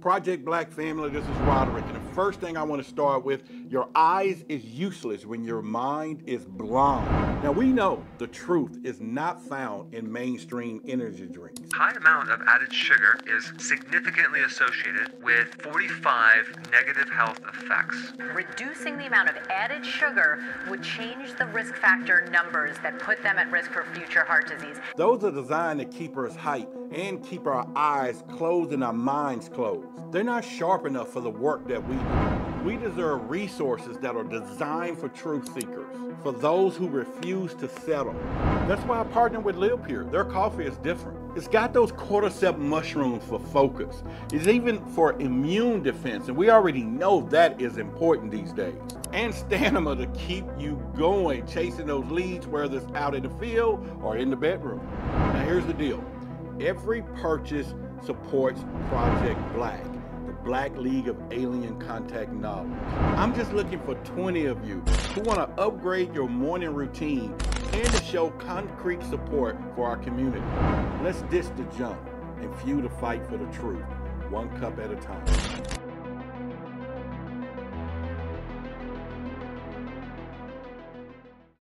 Project Black family, this is Roderick, and the first thing I want to start with, your eyes is useless when your mind is blind. Now we know the truth is not found in mainstream energy drinks. High amount of added sugar is significantly associated with 45 negative health effects. Reducing the amount of added sugar would change the risk factor numbers that put them at risk for future heart disease. Those are designed to keep us hype and keep our eyes closed and our minds closed. They're not sharp enough for the work that we do. We deserve resources that are designed for truth seekers, for those who refuse to settle. That's why I partner with Live Pure. Their coffee is different. It's got those cordyceps mushrooms for focus. It's even for immune defense, and we already know that is important these days. And stamina to keep you going, chasing those leads, whether it's out in the field or in the bedroom. Now here's the deal. Every purchase supports Project Black, the Black League of Alien Contact Knowledge. I'm just looking for 20 of you who want to upgrade your morning routine and to show concrete support for our community. Let's ditch the junk and fuel the fight for the truth, one cup at a time.